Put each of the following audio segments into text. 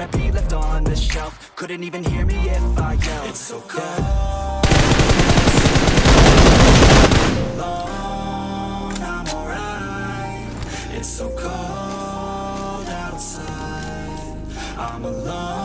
wanna be left on the shelf. Couldn't even hear me if I yelled. It's so cold alone, I'm alright. It's so cold outside. I'm alone,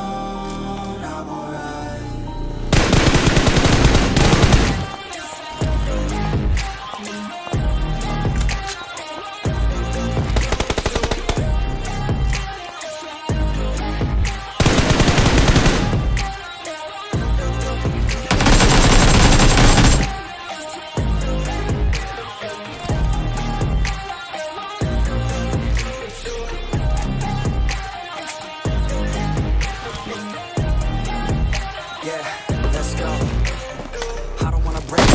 Yeah, let's go. I don't wanna break,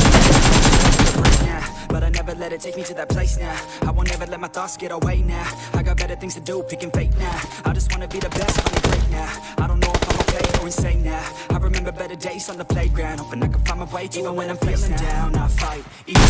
break now, but I never let it take me to that place now. I won't ever let my thoughts get away now. I got better things to do, picking fate now. I just wanna be the best, I'm great now. I don't know if I'm okay or insane now. I remember better days on the playground, hoping I can find my way. Even when I'm feeling down, I fight. Even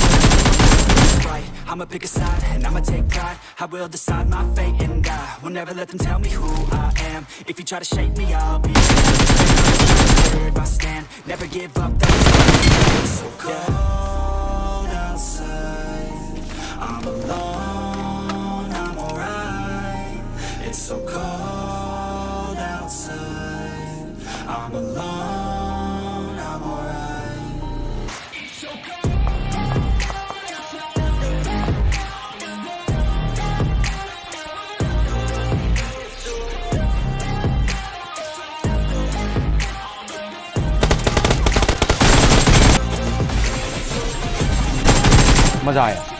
right, I'ma pick a side and I'ma take pride. I will decide my fate and I will never let them tell me who I am. If you try to shape me, I'll be. If I stand, never give up. That's so cold outside. I'm alone, I'm alright. It's so cold outside. I'm alone, 二少爷